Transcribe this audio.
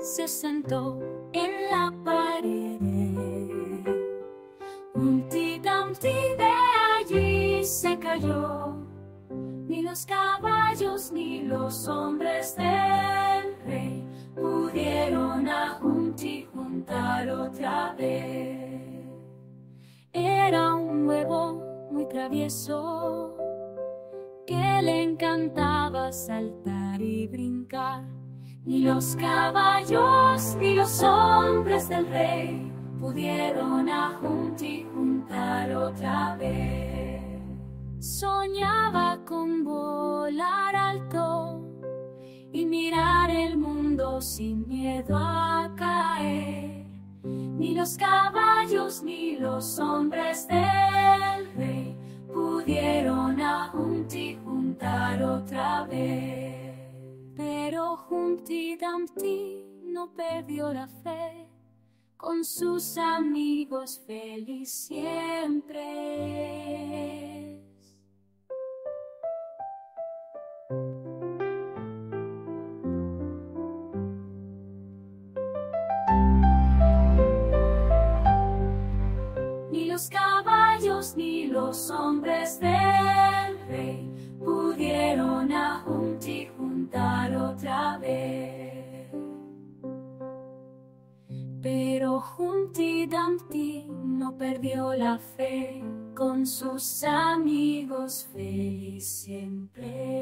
Se sentó en la pared. Humpty Dumpty de allí se cayó. Ni los caballos ni los hombres del rey pudieron a Humpty juntar otra vez. Era un huevo muy travieso que le encantaba saltar y brincar. Ni los caballos ni los hombres del rey pudieron juntar otra vez. Soñaba con volar alto y mirar el mundo sin miedo a caer. Ni los caballos ni los hombres del rey pudieron juntar otra vez. Pero Humpty no perdió la fe, con sus amigos feliz siempre. Ni los caballos ni los hombres del Pero Humpty Dumpty no perdió la fe con sus amigos feliz siempre.